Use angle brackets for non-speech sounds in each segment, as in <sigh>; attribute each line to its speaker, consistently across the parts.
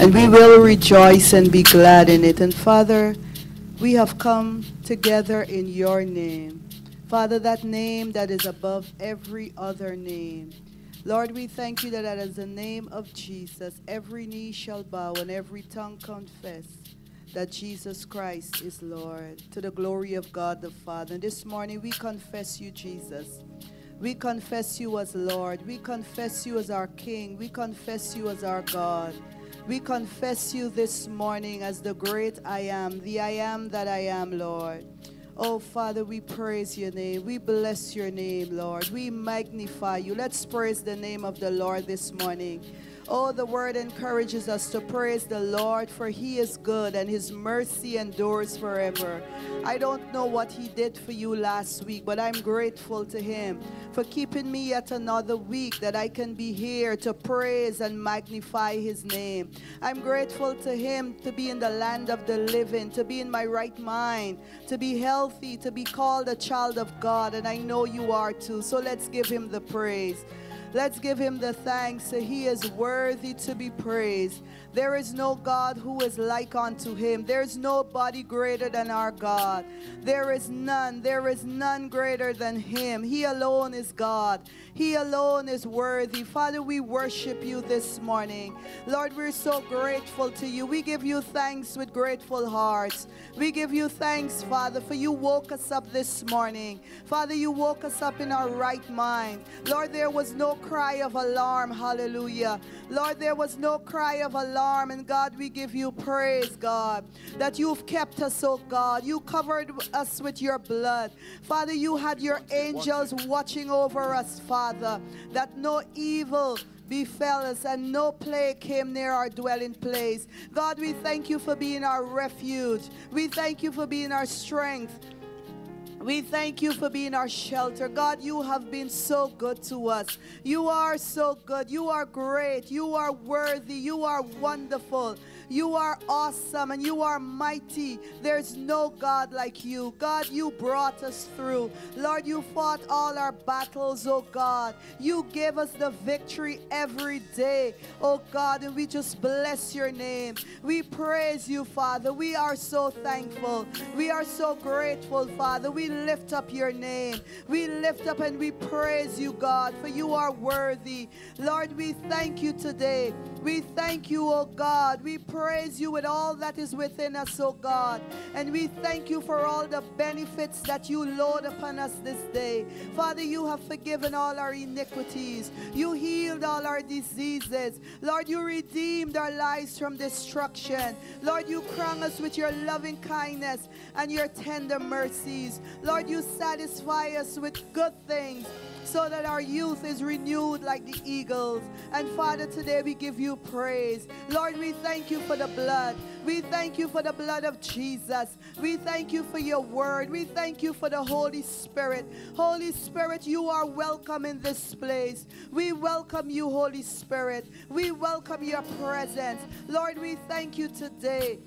Speaker 1: and we will rejoice and be glad in it. And Father, we have come together in your name. Father, that name that is above every other name. Lord, we thank you that as the name of Jesus, every knee shall bow and every tongue confess that Jesus Christ is Lord, to the glory of God the Father. And this morning we confess you, Jesus. We confess you as Lord. We confess you as our King. We confess you as our God. We confess you this morning as the great I am, the I am that I am, Lord. Oh, Father, we praise your name. We bless your name, Lord. We magnify you. Let's praise the name of the Lord this morning. Oh, the word encourages us to praise the Lord, for he is good and his mercy endures forever. I don't know what he did for you last week, but I'm grateful to him for keeping me yet another week that I can be here to praise and magnify his name. I'm grateful to him to be in the land of the living, to be in my right mind, to be healthy, to be called a child of God, and I know you are too. So let's give him the praise. Let's give him the thanks. He is worthy to be praised. There is no God who is like unto him. There's nobody greater than our God. There is none. There is none greater than him. He alone is God. He alone is worthy. Father, we worship you this morning. Lord, we're so grateful to you. We give you thanks with grateful hearts. We give you thanks, Father, for you woke us up this morning. Father, you woke us up in our right mind. Lord, there was no cry of alarm. Hallelujah. Lord, there was no cry of alarm. And God, we give you praise, God, that you've kept us, oh God. You covered us with your blood. Father, you had your angels watching over us, Father, that no evil befell us and no plague came near our dwelling place. God, we thank you for being our refuge. We thank you for being our strength. We thank you for being our shelter. God, you have been so good to us. You are so good. You are great. You are worthy. You are wonderful. You are awesome and you are mighty. There's no God like you. God, you brought us through. Lord, you fought all our battles, oh God. You gave us the victory every day, oh God, and we just bless your name. We praise you, Father. We are so thankful. We are so grateful, Father. We lift up your name. We lift up and we praise you, God, for you are worthy. Lord, we thank you today. We thank you, oh God. We praise you with all that is within us, oh God. And we thank you for all the benefits that you load upon us this day. Father, you have forgiven all our iniquities. You healed all our diseases. Lord, you redeemed our lives from destruction. Lord, you crown us with your loving kindness and your tender mercies. Lord, you satisfy us with good things so that our youth is renewed like the eagles. And Father, today we give you praise. Lord, we thank you for the blood. We thank you for the blood of Jesus. We thank you for your word. We thank you for the Holy Spirit. Holy Spirit, you are welcome in this place. We welcome you, Holy Spirit. We welcome your presence. Lord, we thank you today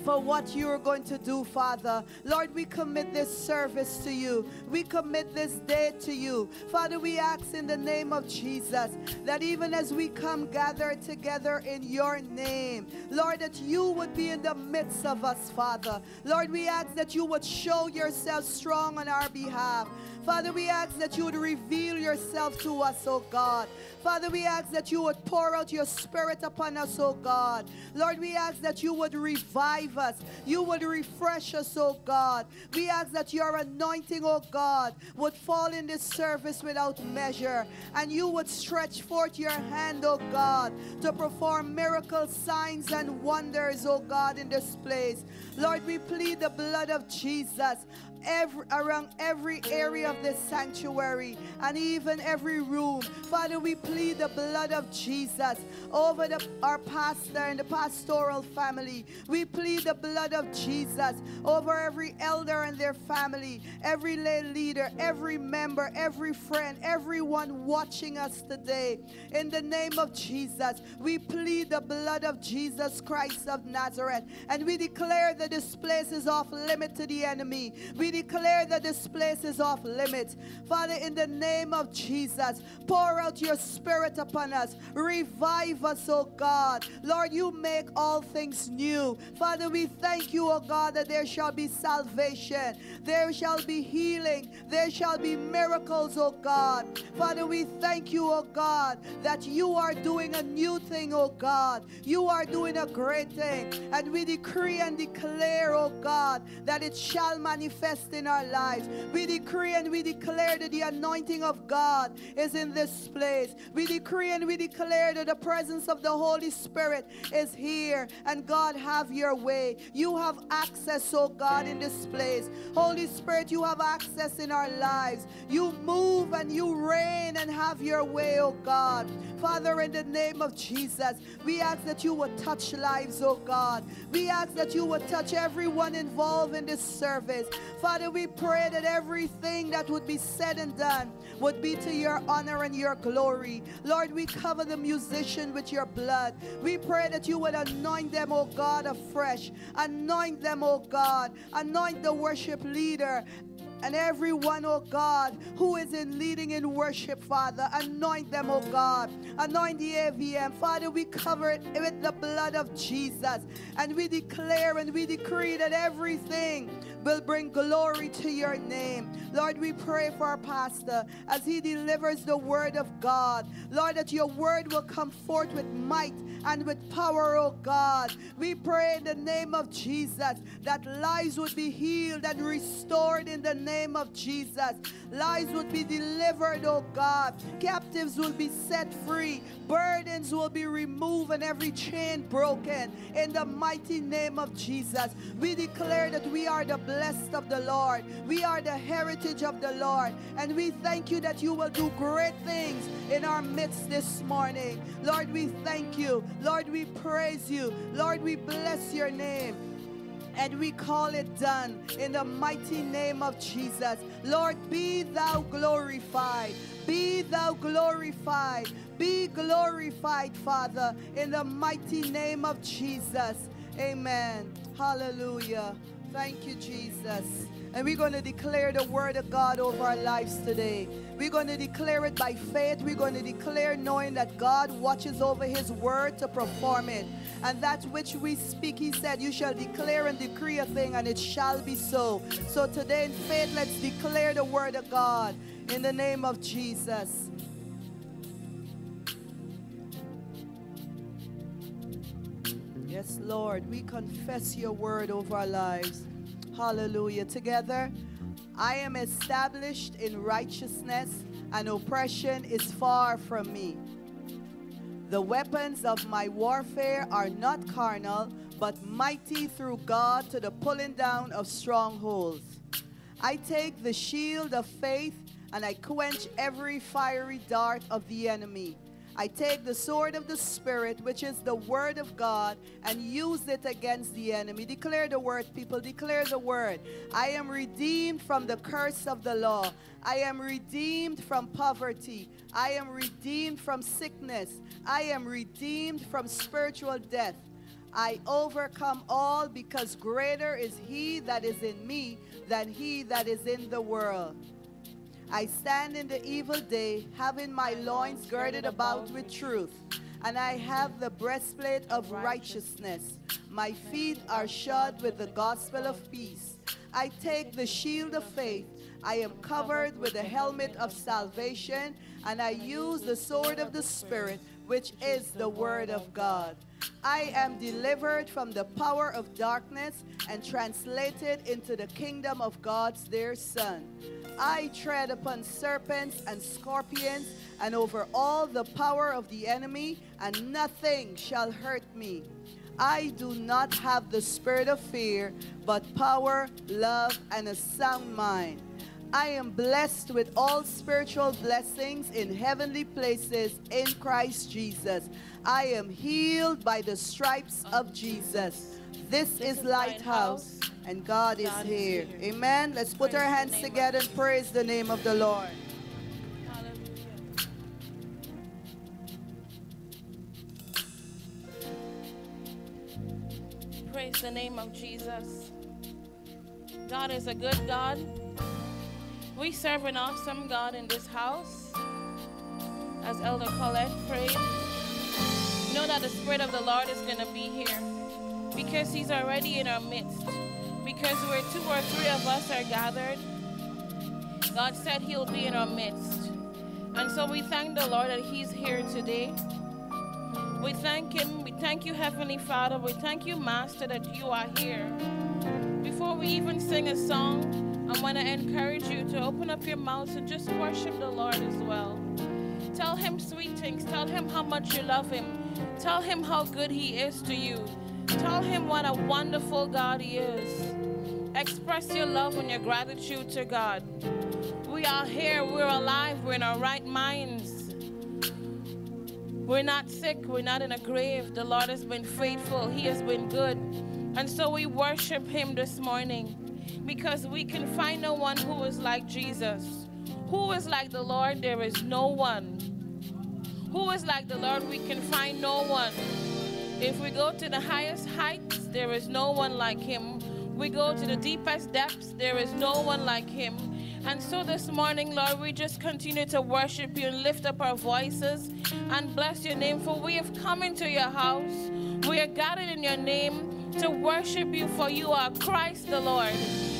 Speaker 1: for what you're going to do, Father. Lord, we commit this service to you. We commit this day to you. Father, we ask in the name of Jesus that even as we come gathered together in your name, Lord, that you would be in the midst of us, Father. Lord, we ask that you would show yourself strong on our behalf. Father, we ask that you would reveal yourself to us, oh God. Father, we ask that you would pour out your spirit upon us, oh God. Lord, we ask that you would revive us. You would refresh us, oh God. We ask that your anointing, oh God, would fall in this service without measure. And you would stretch forth your hand, oh God, to perform miracles, signs, and wonders, oh God, in this place. Lord, we plead the blood of Jesus every, around every area of this sanctuary and even every room. Father, we plead the blood of Jesus over the, our pastor and the pastoral family. We plead the blood of Jesus over every elder and their family, every lay leader, every member, every friend, everyone watching us today. In the name of Jesus, we plead the blood of Jesus Christ of Nazareth and we declare that this place is off limit to the enemy. We declare that this place is off limits. Father, in the name of Jesus, pour out your spirit upon us. Revive us, oh God. Lord, you make all things new. Father, we thank you, oh God, that there shall be salvation, there shall be healing, there shall be miracles, oh God. Father, we thank you, oh God, that you are doing a new thing, oh God. You are doing a great thing. And we decree and declare, oh God, that it shall manifest in our lives. We decree and we declare that the anointing of God is in this place. We decree and we declare that the presence of the Holy Spirit is here. And God, have your way. You have access, oh God, in this place. Holy Spirit, you have access in our lives. You move and you reign and have your way, oh God. Father, in the name of Jesus, we ask that you would touch lives, oh God. We ask that you would touch everyone involved in this service. Father, we pray that everything that would be said and done would be to your honor and your glory. Lord, we cover the musician with your blood. We pray that you would anoint them, oh God, afresh. Anoint them, oh God. Anoint the worship leader and everyone, oh God, who is in leading in worship, Father, anoint them, oh God. Anoint the AVM. Father, we cover it with the blood of Jesus. And we declare and we decree that everything will bring glory to your name. Lord, we pray for our pastor as he delivers the word of God. Lord, that your word will come forth with might and with power, oh God. We pray in the name of Jesus that lives would be healed and restored in the name of Jesus. Lives would be delivered, oh God. Captives will be set free. Burdens will be removed and every chain broken in the mighty name of Jesus. We declare that we are the blessed of the Lord. We are the heritage of the Lord. And we thank you that you will do great things in our midst this morning. Lord, we thank you. Lord, we praise you. Lord, we bless your name and we call it done in the mighty name of Jesus. Lord, be thou glorified. Be thou glorified. Be glorified, Father, in the mighty name of Jesus. Amen. Hallelujah. Thank you, Jesus. And we're going to declare the word of God over our lives today. We're going to declare it by faith. We're going to declare knowing that God watches over his word to perform it. And that which we speak, he said, you shall declare and decree a thing, and it shall be so. So today in faith, let's declare the word of God in the name of Jesus. Yes, Lord, we confess your word over our lives. Hallelujah. Together, I am established in righteousness, and oppression is far from me. The weapons of my warfare are not carnal, but mighty through God to the pulling down of strongholds. I take the shield of faith and I quench every fiery dart of the enemy. I take the sword of the Spirit, which is the word of God, and use it against the enemy. Declare the word, people. Declare the word. I am redeemed from the curse of the law. I am redeemed from poverty. I am redeemed from sickness. I am redeemed from spiritual death. I overcome all because greater is he that is in me than he that is in the world. I stand in the evil day, having my loins girded about with truth, and I have the breastplate of righteousness. My feet are shod with the gospel of peace. I take the shield of faith. I am covered with the helmet of salvation, and I use the sword of the Spirit, which is the word of God. I am delivered from the power of darkness and translated into the kingdom of God's dear Son. I tread upon serpents and scorpions and over all the power of the enemy, and nothing shall hurt me. I do not have the spirit of fear, but power, love, and a sound mind. I am blessed with all spiritual blessings in heavenly places in Christ Jesus. I am healed by the stripes of Jesus. This is Lighthouse, and God is here. Amen. Let's put our hands together and praise the name of the Lord.
Speaker 2: Praise the name of Jesus. God is a good God. We serve an awesome God in this house. As Elder Colette prayed, know that the Spirit of the Lord is going to be here because He's already in our midst. Because where two or three of us are gathered, God said He'll be in our midst. And so we thank the Lord that He's here today. We thank Him. We thank you, Heavenly Father. We thank you, Master, that you are here. Before we even sing a song, I want to encourage you to open up your mouth and just worship the Lord as well. Tell Him sweet things. Tell Him how much you love Him. Tell Him how good He is to you. Tell Him what a wonderful God He is. Express your love and your gratitude to God. We are here, we're alive, we're in our right minds. We're not sick, we're not in a grave. The Lord has been faithful, He has been good. And so we worship Him this morning because we can find no one who is like Jesus. Who is like the Lord? There is no one. Who is like the Lord? We can find no one. If we go to the highest heights, there is no one like Him. We go to the deepest depths, there is no one like Him. And so this morning, Lord, we just continue to worship you and lift up our voices and bless your name. For we have come into your house. We are gathered in your name to worship you, for you are Christ the Lord.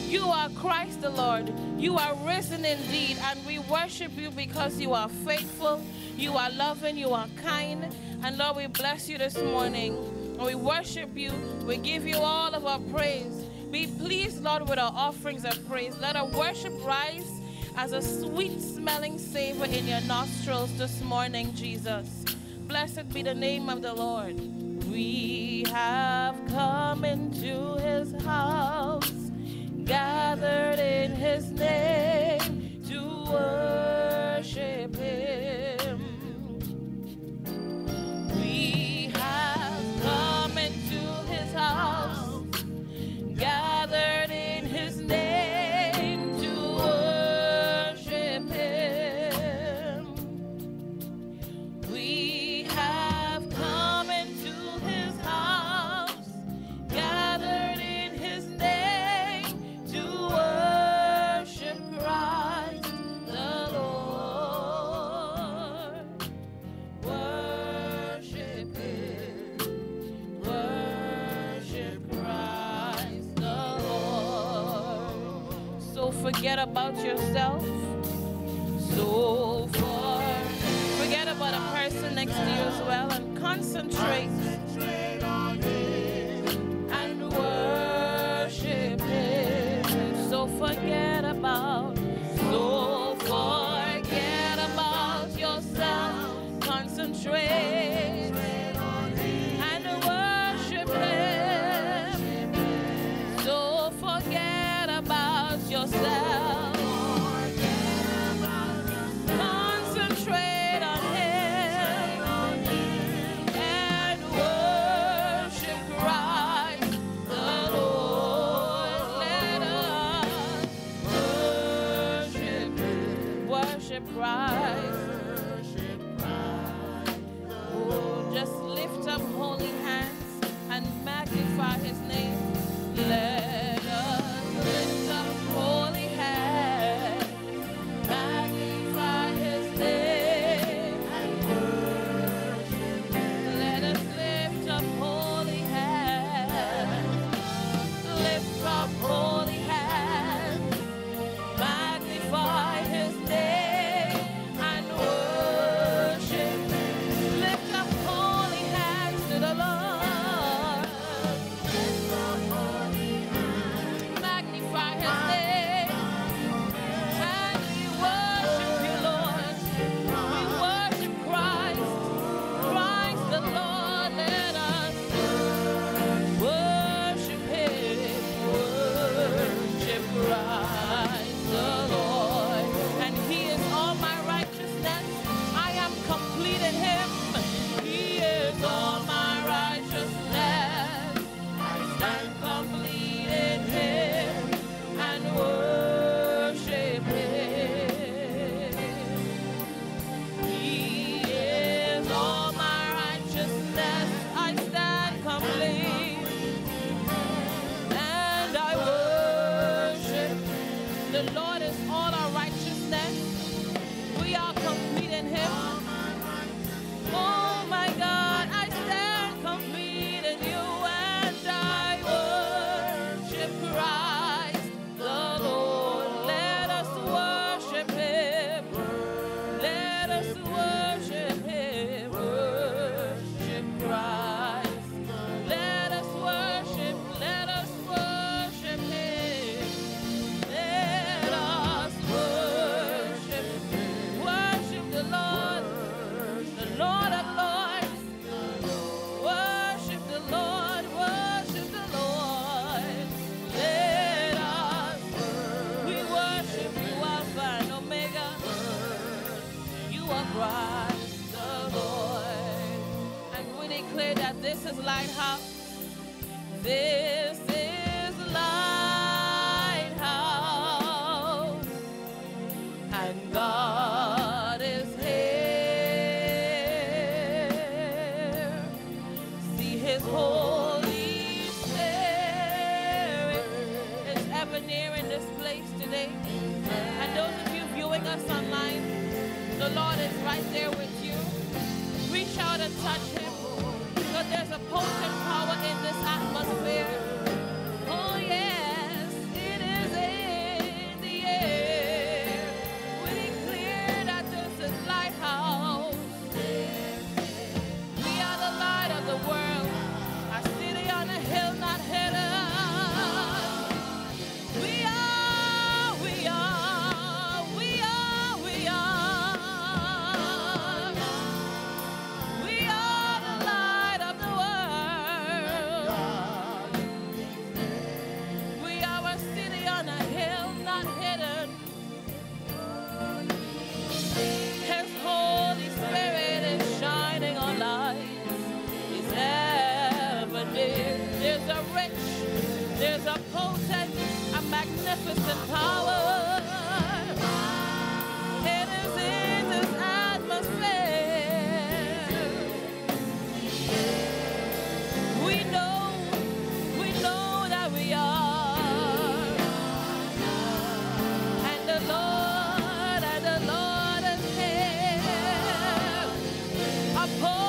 Speaker 2: You are Christ the Lord. You are risen indeed. And we worship you because you are faithful, you are loving, you are kind. And Lord, we bless you this morning. And we worship you. We give you all of our praise. Be pleased, Lord, with our offerings of praise. Let our worship rise as a sweet smelling savor in your nostrils this morning, Jesus. Blessed be the name of the Lord. We have come into his house, gathered in his name to worship concentrate Lighthouse. Oh.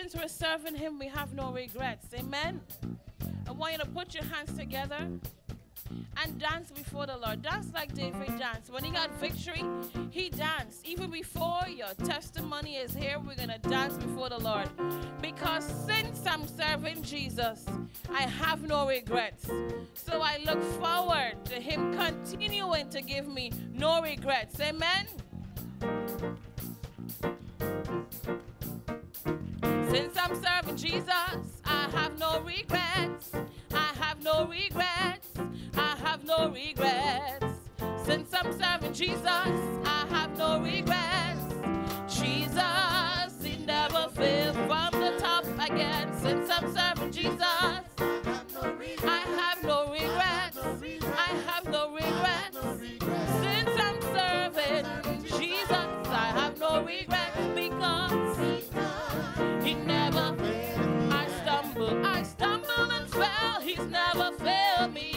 Speaker 2: since we're serving Him, we have no regrets. Amen? I want you to put your hands together and dance before the Lord. Dance like David danced. When he got victory, he danced. Even before your testimony is here, we're going to dance before the Lord. Because since I'm serving Jesus, I have no regrets. So I look forward to him continuing to give me no regrets. Amen. Since I'm serving Jesus, I have no regrets. I have no regrets. I have no regrets. Since I'm serving Jesus, I have no regrets. Jesus, he never fails from the top again. Since I'm serving Jesus, he's never failed me.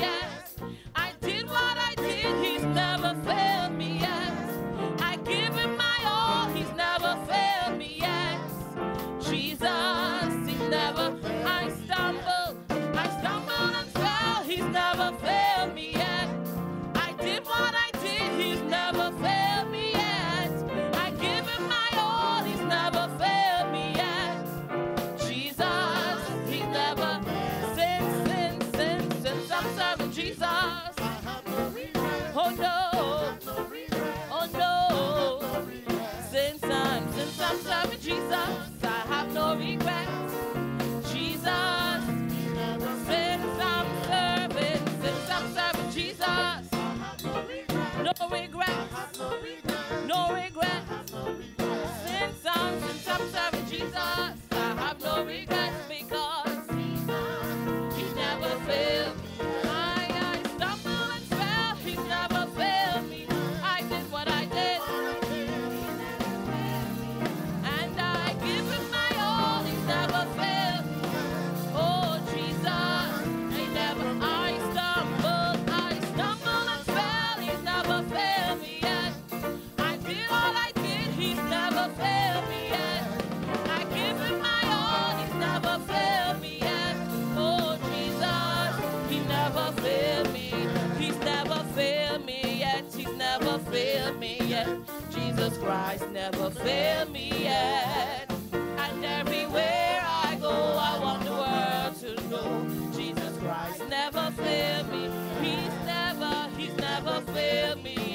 Speaker 2: Christ never failed me yet. And everywhere I go, I want the world to know Jesus Christ never failed me. He's never, he's never failed me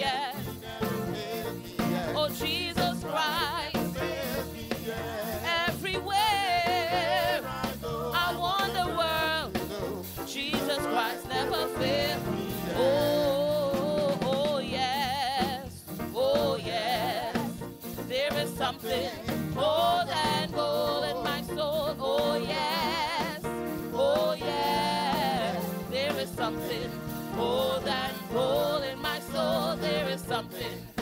Speaker 2: something.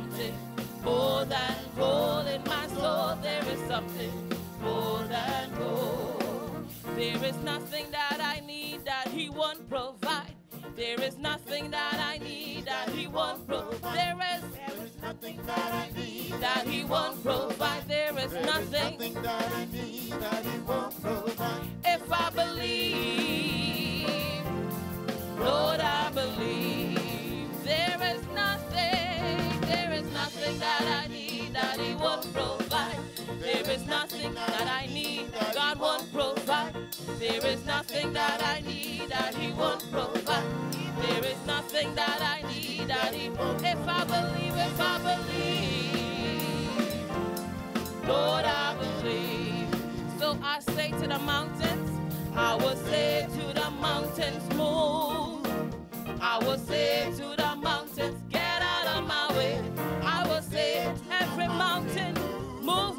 Speaker 2: Something more than gold in my soul. There is something more than gold. There is nothing that I need that He won't provide. There is nothing that I need that He won't provide. There is
Speaker 3: Nothing that I need
Speaker 2: that He won't provide. There is nothing
Speaker 3: that I need that He won't
Speaker 2: nothing that I need that God won't provide. There is nothing that I need that He won't provide. There is nothing that I need that He won't. If I believe, if I believe, Lord, I believe. So I say to the mountains, I will say to the mountains, move. I will say to the mountains, get out of my way. I will say, every mountain, move,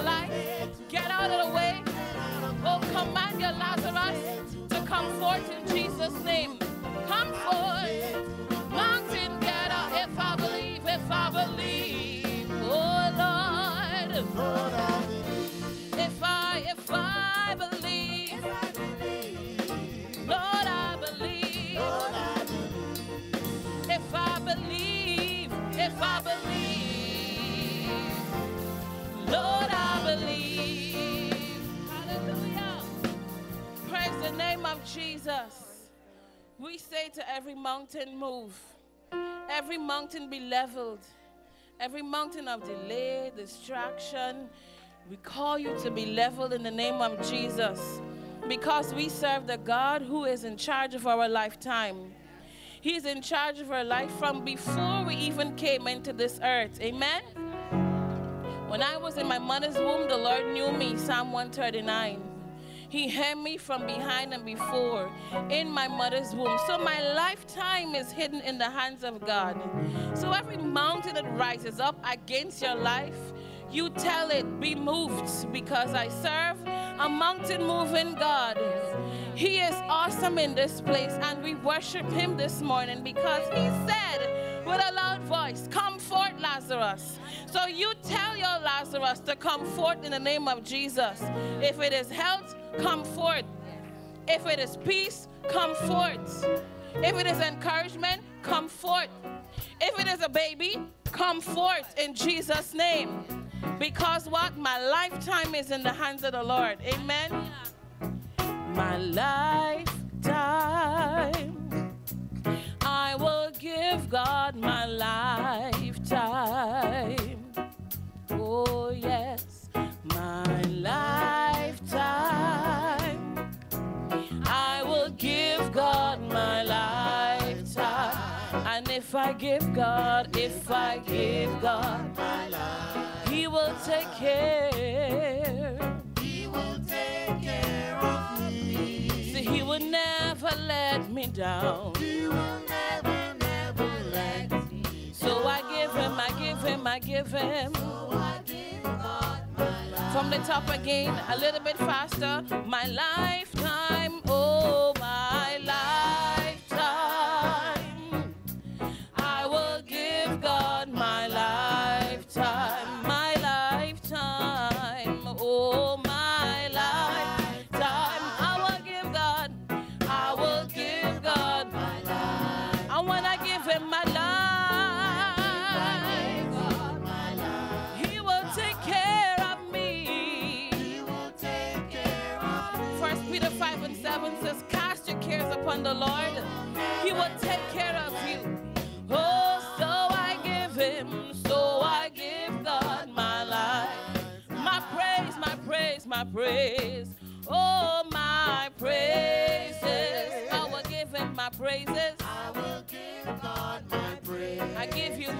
Speaker 2: your life, get out of the way. Oh, command your Lazarus to come forth in Jesus' name. Come forth. To every mountain, move. Every mountain be leveled. Every mountain of delay, distraction, we call you to be leveled in the name of Jesus. Because we serve the God who is in charge of our lifetime. He's in charge of our life from before we even came into this earth. Amen. When I was in my mother's womb, the Lord knew me. Psalm 139. He hemmed me from behind and before in my mother's womb. So my lifetime is hidden in the hands of God. So every mountain that rises up against your life, you tell it, be moved, because I serve a mountain moving God. He is awesome in this place, and we worship Him this morning because He said with a loud voice, Come forth, Lazarus. So you tell your Lazarus to come forth in the name of Jesus. If it is health, come forth. If it is peace, come forth. If it is encouragement, come forth. If it is a baby, come forth in Jesus' name. Because what? My lifetime is in the hands of the Lord. Amen. My lifetime. I will give God my lifetime. Oh, yes. My lifetime. I will give God my lifetime. And if I give God, if I give God,
Speaker 3: My life,
Speaker 2: He will take care.
Speaker 3: He will take care of me.
Speaker 2: See, He will never let me down.
Speaker 3: He will never, never let me.
Speaker 2: So I give Him, I give Him, I give Him.
Speaker 3: So
Speaker 2: From the top again, a little bit faster. My lifetime, oh,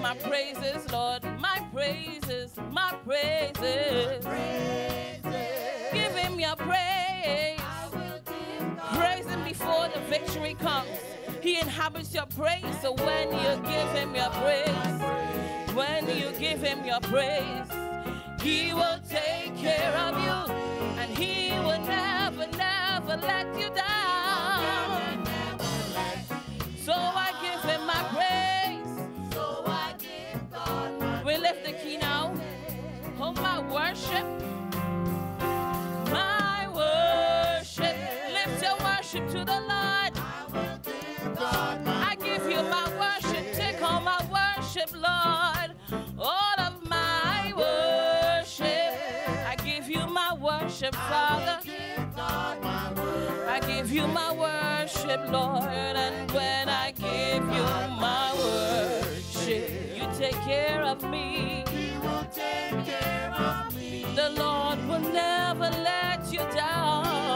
Speaker 2: my praises, Lord. My praises, my praises.
Speaker 3: Praises.
Speaker 2: Give him your praise. Praise him before the victory comes. He inhabits your praise. So when you give him your praise, when you give him your praise, he will take care of you. And he will never, never let you down. Father. I give you my worship, Lord. And when I give you my worship, you take care of me.
Speaker 3: Take care of me.
Speaker 2: The Lord will never let you down.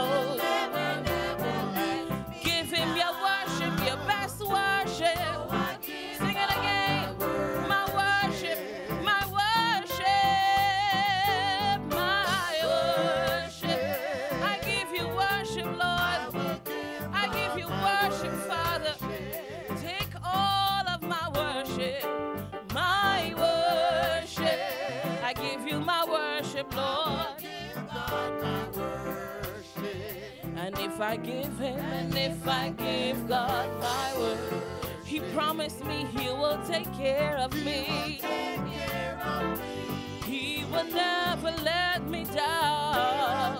Speaker 2: If I give him, and if I give God my word, he promised me he will take care of me. He will never let me down.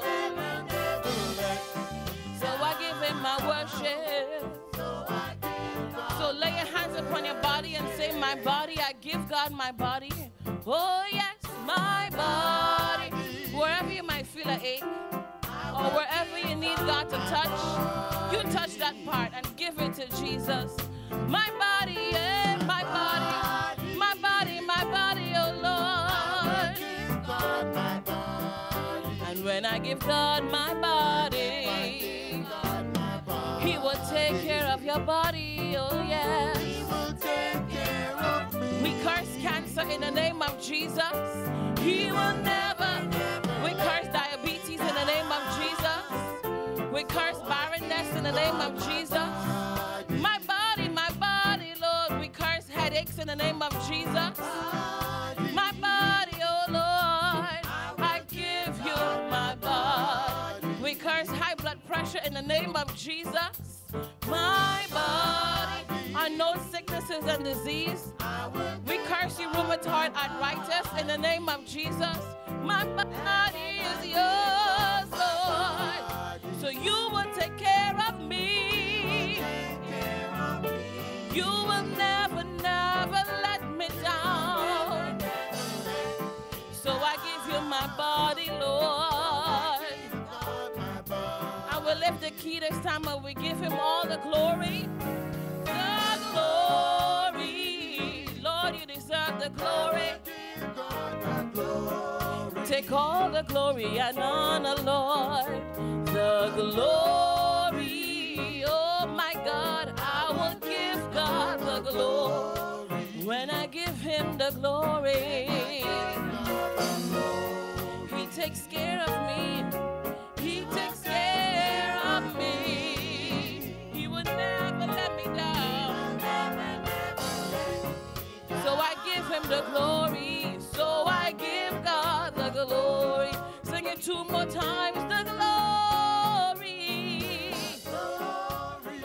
Speaker 2: So I give him my worship.
Speaker 3: So
Speaker 2: lay your hands upon your body and say, My body, I give God my body. Oh, yes, my body. Wherever you might feel an ache, or wherever you need God to touch, you touch that part and give it to Jesus. My body, yeah, my body, my body, my body, oh Lord. And when I give God my body. He will take care of your body, oh
Speaker 3: of.
Speaker 2: We curse cancer in the name of Jesus. He will never. Name of Jesus. My body, my body, Lord, we curse headaches in the name of Jesus. My body, oh Lord, I give you my body. We curse high blood pressure in the name of Jesus. My body, I know sicknesses and disease. We curse you rheumatoid arthritis in the name of Jesus. My body is yours, key this time and we give him all the glory. The glory. Lord, you deserve the glory. Take all the glory and honor, Lord. The glory. Oh my God, I will give God the glory when I give him the glory. He takes care of me. I give him the glory. So I give God the glory. Sing it two more times. The glory. glory.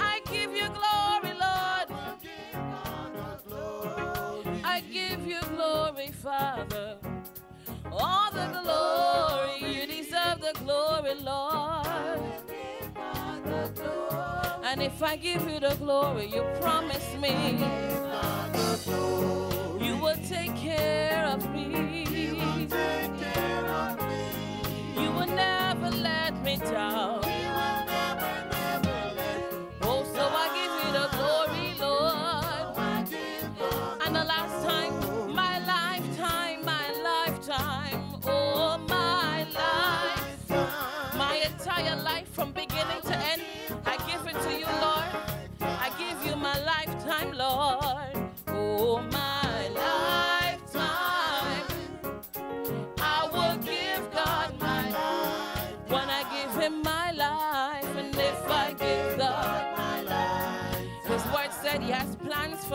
Speaker 2: I give you glory, Lord. I give you glory, Father. All the glory. You deserve the glory, Lord. And if I give you the glory, you promise me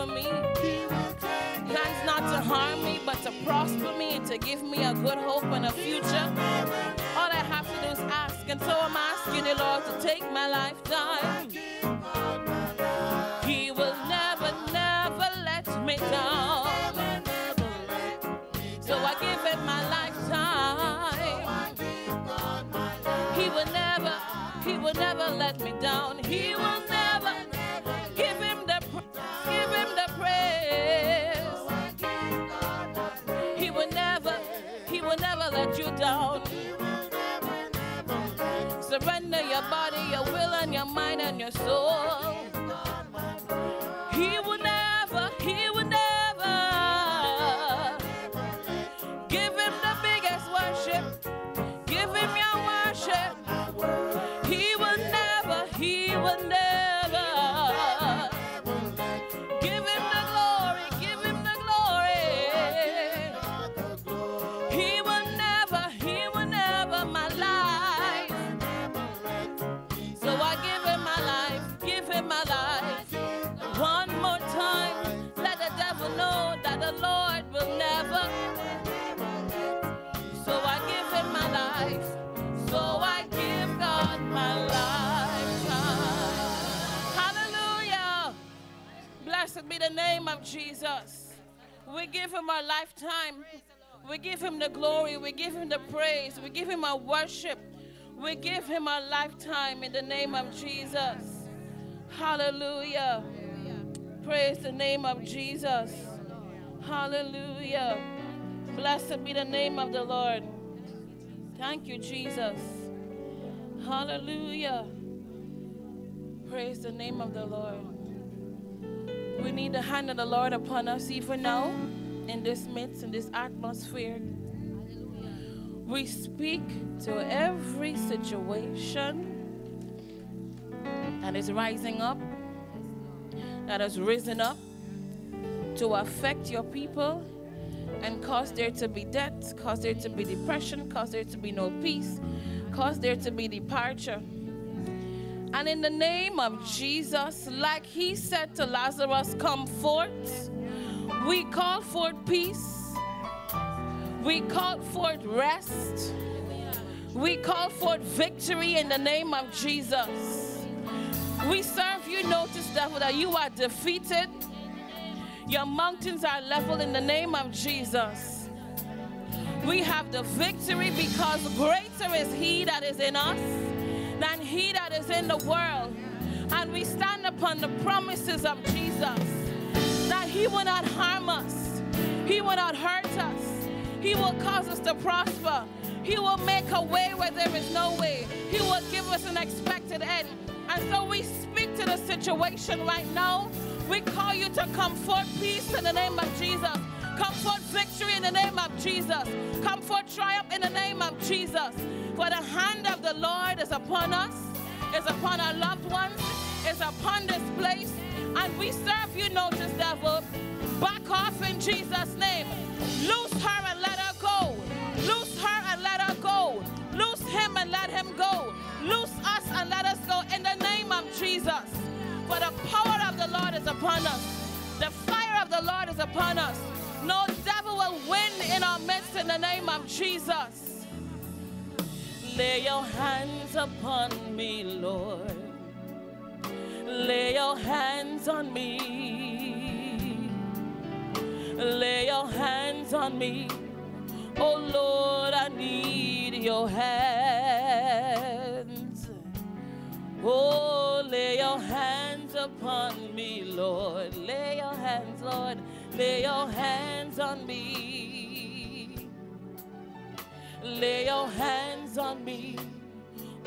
Speaker 2: for me. Plans not to harm me, but to prosper me and to give me a good hope and a future. All I have to do is ask, and so I'm asking the Lord to take my lifetime. He will never, never let me down. So I give him my lifetime. He will never, he will never let me down. He will down. Surrender your body, your will, and your mind and your soul. The name of Jesus. We give him our lifetime. We give him the glory. We give him the praise. We give him our worship. We give him our lifetime in the name of Jesus. Hallelujah. Praise the name of Jesus. Hallelujah. Blessed be the name of the Lord. Thank you, Jesus. Hallelujah. Praise the name of the Lord. We need the hand of the Lord upon us even now, in this midst, in this atmosphere. We speak to every situation that is rising up, that has risen up to affect your people and cause there to be death, cause there to be depression, cause there to be no peace, cause there to be departure. And in the name of Jesus, like he said to Lazarus, come forth, we call forth peace. We call forth rest. We call forth victory in the name of Jesus. We serve you, notice, devil, that you are defeated. Your mountains are leveled in the name of Jesus. We have the victory because greater is he that is in us than he that is in the world. And we stand upon the promises of Jesus that he will not harm us, he will not hurt us, he will cause us to prosper, he will make a way where there is no way, he will give us an expected end. And so we speak to the situation right now. We call you to come forth peace in the name of Jesus. Come forth victory in the name of Jesus. Come forth triumph in the name of Jesus. For the hand of the Lord is upon us, is upon our loved ones, is upon this place. And we serve you, notice, devil. Back off in Jesus' name. Loose her and let her go. Loose her and let her go. Loose him and let him go. Loose us and let us go in the name of Jesus. For the power of the Lord is upon us. The fire of the Lord is upon us. No devil will win in our midst in the name of Jesus. Lay your hands upon me, Lord. Lay your hands on me. Lay your hands on me. Oh Lord, I need your hands. Oh, lay your hands upon me, Lord. Lay your hands, Lord. Lay your hands on me. Lay your hands on me.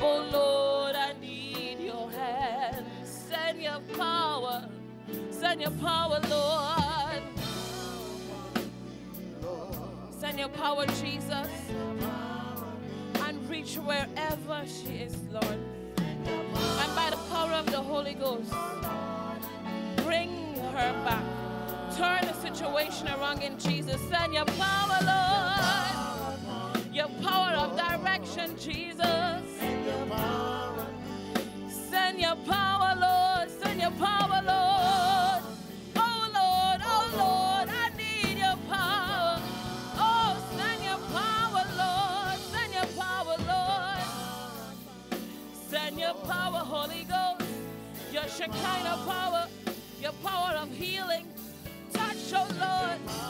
Speaker 2: Oh Lord, I need your hands. Send your power. Send your power, Lord. Send your power, Jesus. And reach wherever she is, Lord. And by the power of the Holy Ghost, bring her back. Turn the situation around in Jesus. Send your power, Lord. Your power of direction, Jesus. Send your power, Lord. Send your power, Lord. Oh, Lord, oh, Lord, I need your power. Oh, send your power, Lord. Send your power, Lord. Send your power, Holy Ghost. Your Shekinah power, your power of healing. Touch, oh Lord.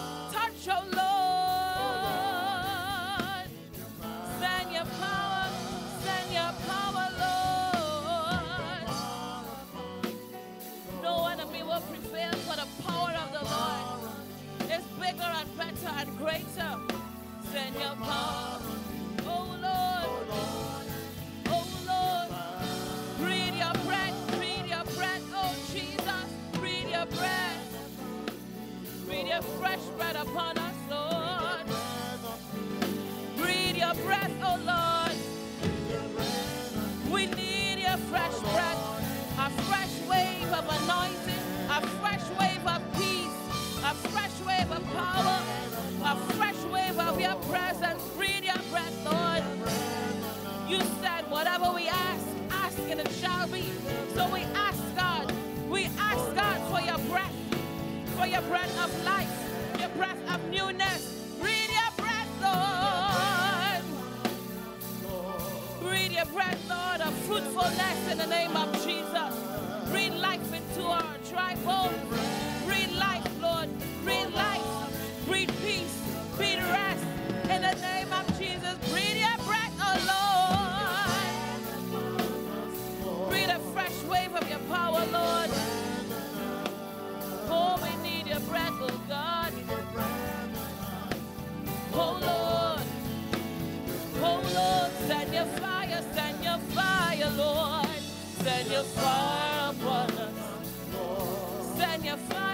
Speaker 2: Send your power. Oh Lord. Oh Lord. Breathe your breath. Breathe your breath. Oh Jesus. Breathe your breath. Breathe your fresh breath upon us, Lord. Breathe your breath, oh Lord. We need your fresh breath, a fresh wave of anointing, a fresh wave of peace, a fresh wave of power, fresh of your presence. Breathe your breath, Lord. You said, whatever we ask, ask and it shall be. So we ask God, we ask God for your breath, for your breath of life, your breath of newness. Breathe your breath, Lord. Breathe your breath, Lord, of fruitfulness in the name of Jesus. Breathe life into our dry bones. Your breath, oh God. Oh Lord. Oh Lord, send your fire, send your fire, Lord. Send your fire upon us. Send your fire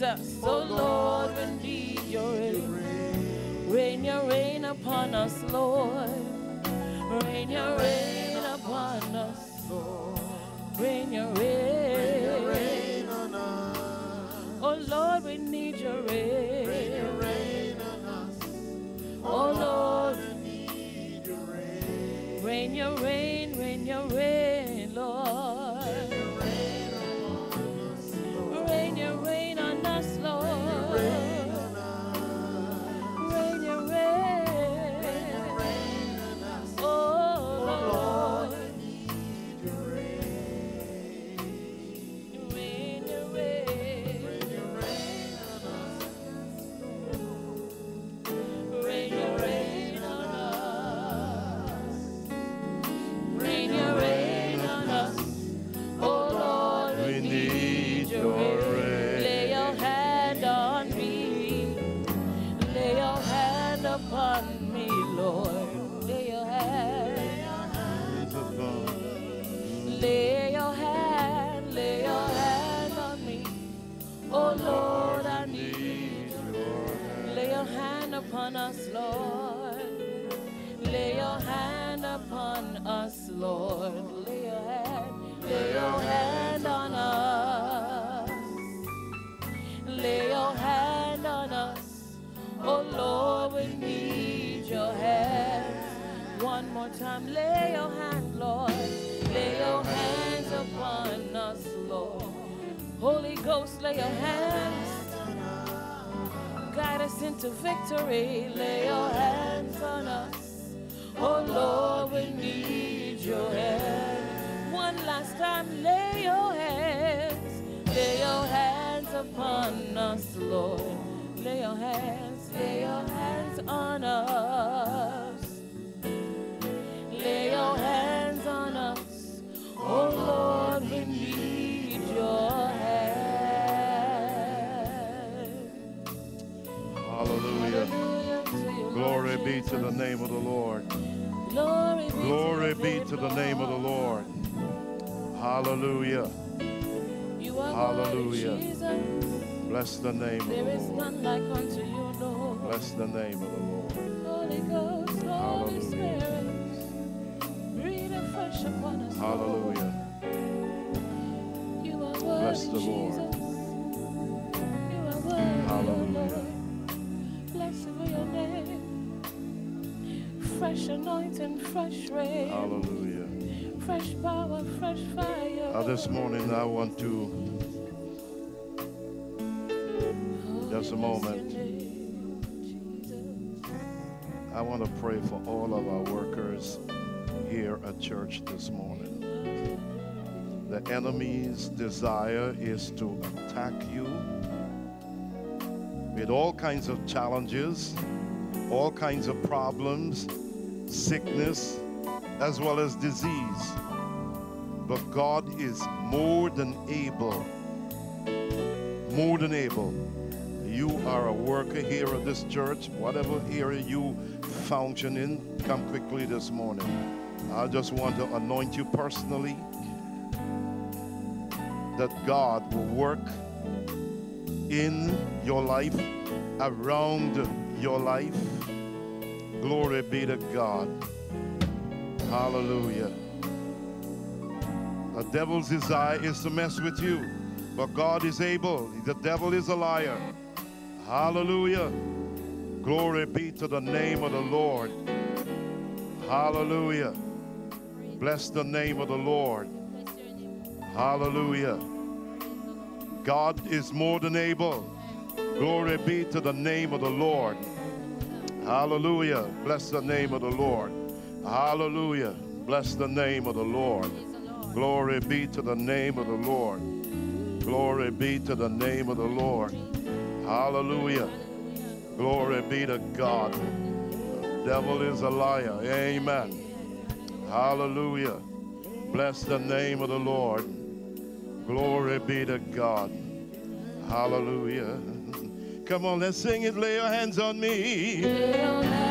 Speaker 2: Jesus.
Speaker 3: Bless the name of the Lord.
Speaker 2: Holy Ghost, Holy
Speaker 3: Hallelujah.
Speaker 2: Spirit, breathe afresh upon us. Lord.
Speaker 3: Hallelujah.
Speaker 2: You are worthy,
Speaker 3: Bless the Lord.
Speaker 2: Jesus. You are worthy,
Speaker 3: Hallelujah.
Speaker 2: Lord. Blessed be your name. Fresh anointing, fresh rain,
Speaker 3: Hallelujah.
Speaker 2: fresh power, fresh fire.
Speaker 3: Uh, this morning I want to just a moment. Want to pray for all of our workers here at church this morning. The enemy's desire is to attack you with all kinds of challenges, all kinds of problems, sickness, as well as disease. But God is more than able, more than able. You are a worker here at this church, whatever area you function in, come quickly this morning. I just want to anoint you personally that God will work in your life, around your life. Glory be to God. Hallelujah. The devil's desire is to mess with you, but God is able. The devil is a liar. Hallelujah. Glory be to the name of the Lord. Hallelujah. Bless the name of the Lord. Hallelujah. God is more than able. Glory be to the name of the Lord. Hallelujah. Bless the name of the Lord. Hallelujah. Bless the name of the Lord. Glory be to the name of the Lord. Glory be to the name of the Lord.
Speaker 2: Hallelujah. Glory be to God. The devil is a liar. Amen. Hallelujah. Bless the name of the Lord. Glory be to God. Hallelujah. <laughs> Come on, let's sing it. Lay your hands on me.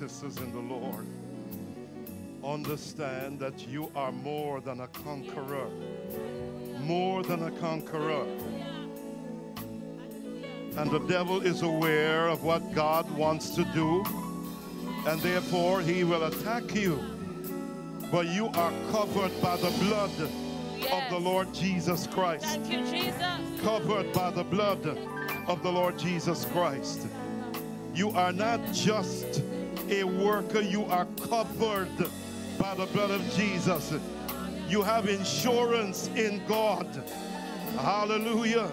Speaker 2: sisters in the Lord, understand that you are more than a conqueror. More than a conqueror. And the devil is aware of what God wants to do, and therefore he will attack you. But you are covered by the blood
Speaker 3: yes.
Speaker 2: of the Lord Jesus Christ.
Speaker 3: Thank you, Jesus.
Speaker 2: Covered by the blood of the Lord Jesus Christ. You are not just
Speaker 3: a worker, you are covered by the blood of Jesus. You have insurance in God. Hallelujah.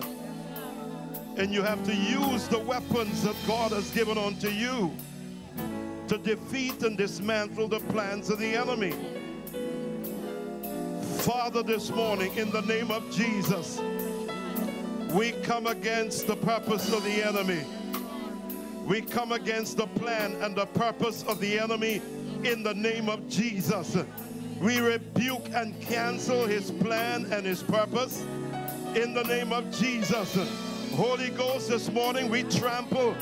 Speaker 3: And you have to use the weapons that God has given unto you to defeat and dismantle the plans of the enemy. Father, this morning, in the name of Jesus, we come against the purpose of the enemy. We come against the plan and the purpose of the enemy in the name of Jesus. We rebuke and cancel his plan and his purpose in the name of Jesus. Holy Ghost, this morning we trample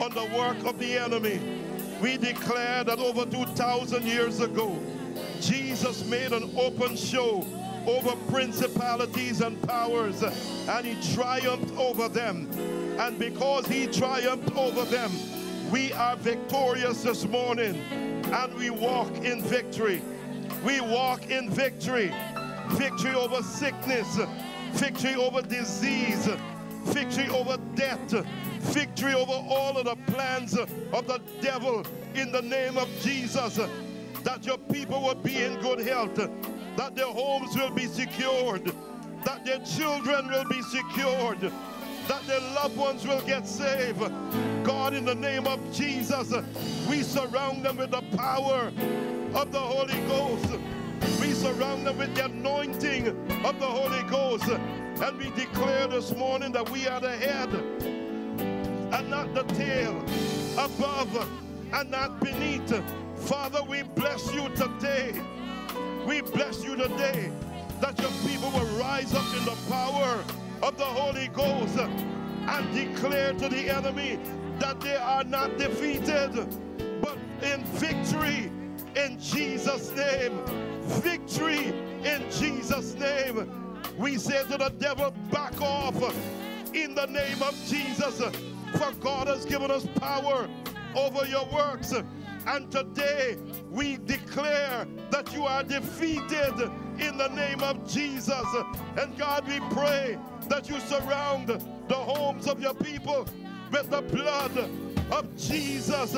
Speaker 3: on the work of the enemy. We declare that over 2,000 years ago, Jesus made an open show over principalities and powers and he triumphed over them. And because he triumphed over them, we are victorious this morning. And we walk in victory. We walk in victory. Victory over sickness, victory over disease, victory over death, victory over all of the plans of the devil in the name of Jesus. That your people will be in good health, that their homes will be secured, that their children will be secured, that their loved ones will get saved. God, in the name of Jesus, we surround them with the power of the Holy Ghost. We surround them with the anointing of the Holy Ghost. And we declare this morning that we are the head and not the tail, above and not beneath. Father, we bless you today. We bless you today that your people will rise up in the power of the Holy Ghost and declare to the enemy that they are not defeated, but in victory in Jesus' name. Victory in Jesus' name. We say to the devil, back off in the name of Jesus. For God has given us power over your works. And today we declare that you are defeated in the name of Jesus. And God, we pray that you surround the homes of your people with the blood of Jesus.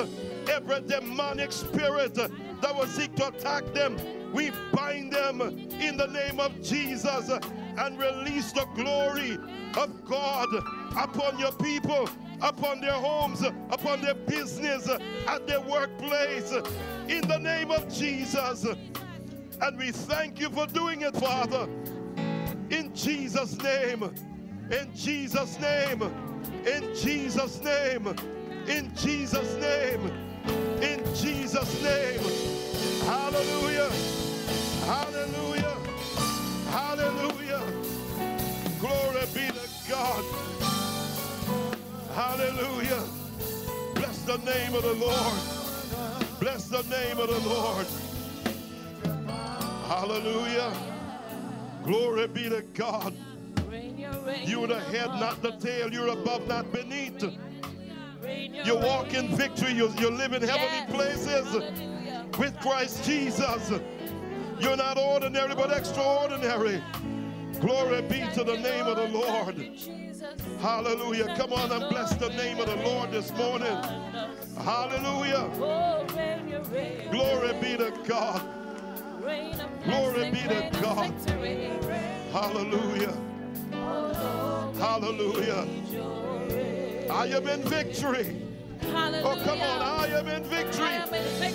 Speaker 3: Every demonic spirit that will seek to attack them, we bind them in the name of Jesus and release the glory of God upon your people, upon their homes, upon their business, at their workplace, in the name of Jesus. And we thank you for doing it, Father. In Jesus' name. In Jesus' name. In Jesus' name. In Jesus' name. In Jesus' name. Hallelujah. Hallelujah. Hallelujah. Glory be to God. Hallelujah. Bless the name of the Lord. Bless the name of the Lord. Hallelujah. Glory be to God. You're the head, not the tail. You're above, not beneath. You walk in victory. You, you live in heavenly places with Christ Jesus. You're not ordinary, but extraordinary. Glory be to the name of the Lord. Hallelujah. Come on and bless the name of the Lord this morning. Hallelujah. Glory be to God. Glory be to God. Hallelujah. Hallelujah. I am in victory. Oh, come on. I am in victory.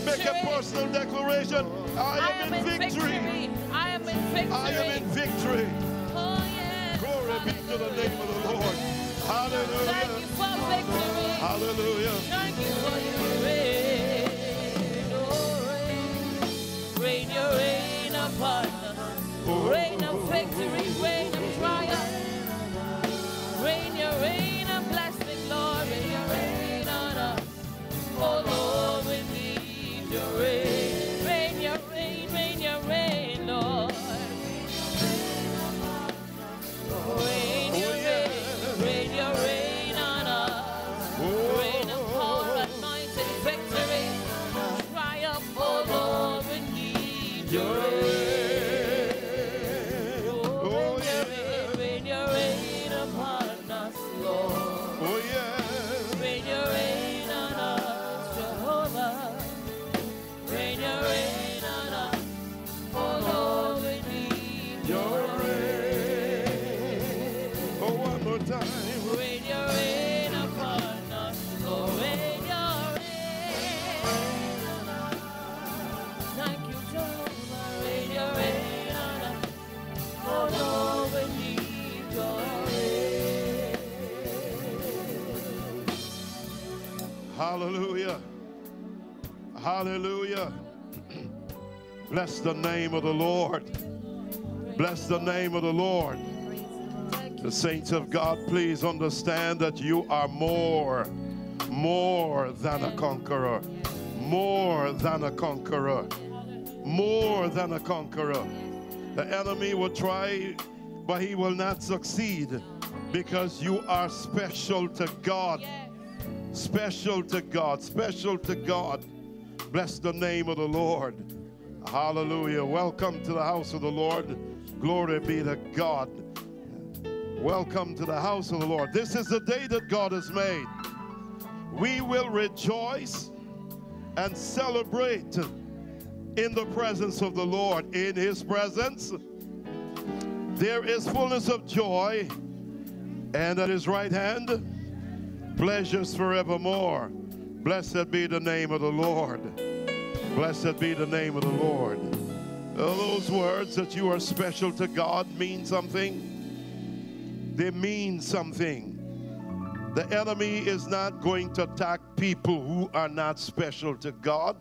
Speaker 3: Make a personal declaration. I am, in, victory.
Speaker 2: I am in victory.
Speaker 3: Glory be to the name of the Lord. Hallelujah.
Speaker 2: Thank you for victory.
Speaker 3: Hallelujah.
Speaker 2: Thank you for your rain. Oh, rain. Rain your rain upon us. Rain of victory, rain of triumph. Rain your rain of blessing, Lord. Rain your rain on us. Oh, Lord, we need your rain.
Speaker 3: Bless the name of the Lord. Bless the name of the Lord. The saints of God, please understand that you are more, more than a conqueror. More than a conqueror. More than a conqueror. The enemy will try, but he will not succeed because you are special to God. Special to God. Special to God. Bless the name of the Lord. Hallelujah. Welcome to the house of the Lord. Glory be to God. Welcome to the house of the Lord. This is the day that God has made. We will rejoice and celebrate in the presence of the Lord. In his presence, there is fullness of joy, and at his right hand, pleasures forevermore. Blessed be the name of the Lord. Blessed be the name of the Lord. Those words that you are special to God mean something they mean something. The enemy is not going to attack people who are not special to God.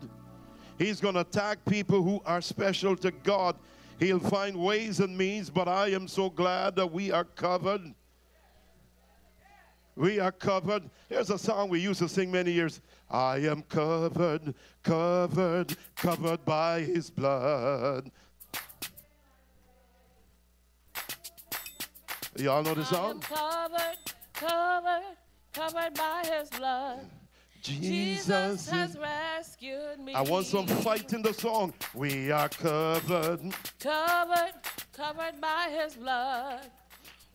Speaker 3: He's going to attack people who are special to God. He'll find ways and means, but I am so glad that we are covered. We are covered. Here's a song we used to sing many years. I am covered, covered, covered by his blood. Y'all know the song?
Speaker 2: covered, covered, covered by his blood.
Speaker 3: Jesus,
Speaker 2: Jesus has rescued me.
Speaker 3: I want some fight in the song. We are covered.
Speaker 2: Covered, covered by his blood.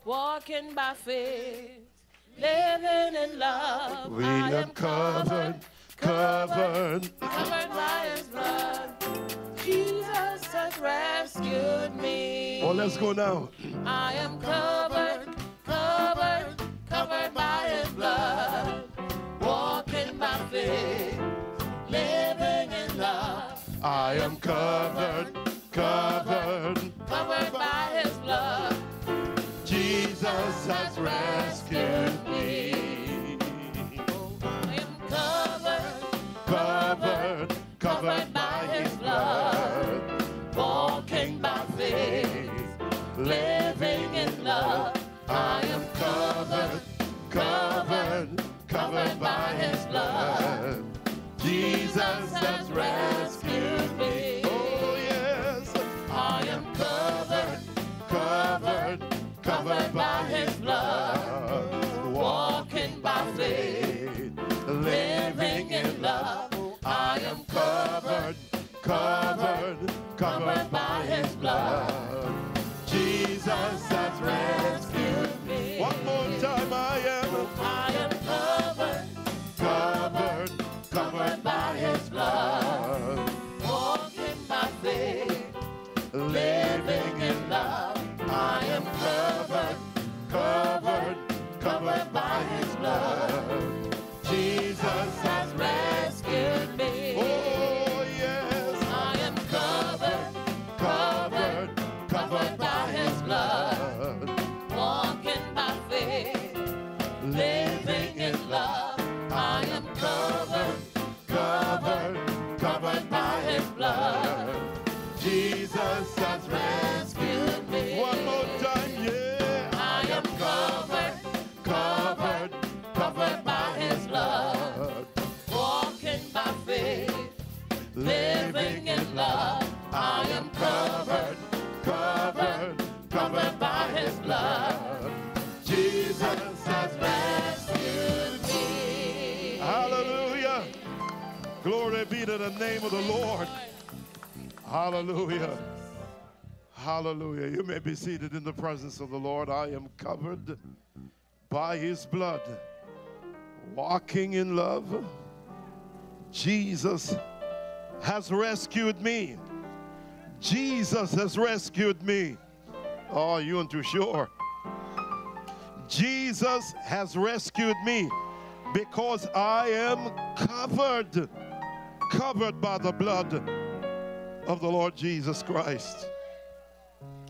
Speaker 2: Walking by faith, living in love.
Speaker 3: We
Speaker 2: I
Speaker 3: are
Speaker 2: am
Speaker 3: covered, covered.
Speaker 2: covered by his blood. Jesus has rescued me.
Speaker 3: Oh, let's go now.
Speaker 2: I am covered, covered, covered by his blood. Walking by faith, living in love.
Speaker 3: I am covered, covered.
Speaker 2: Covered by his blood.
Speaker 3: Jesus has rescued
Speaker 2: Covered,
Speaker 3: covered by his blood.
Speaker 2: walking by faith, living in love.
Speaker 3: I am covered, covered, covered by his blood. Jesus has rescued Jesus has rescued to the name of the Lord. Hallelujah. Hallelujah. You may be seated in the presence of the Lord. I am covered by his blood, walking in love. Jesus has rescued me. Jesus has rescued me. Oh, you aren't too sure. Jesus has rescued me because I am covered, covered by the blood of the Lord Jesus Christ.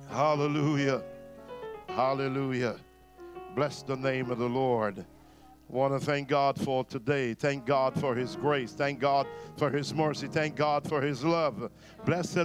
Speaker 3: Hallelujah. Hallelujah. Bless the name of the Lord. want to thank God for today. Thank God for His grace. Thank God for His mercy. Thank God for His love. Blessed